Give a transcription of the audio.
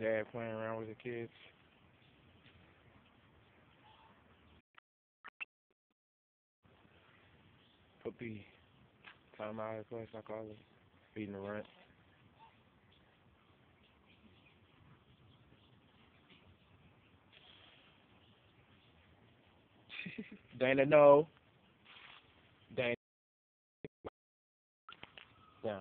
dad playing around with the kids. Puppy time out of place, I call it. Feeding the rent. Dana, no. Dana. Yeah.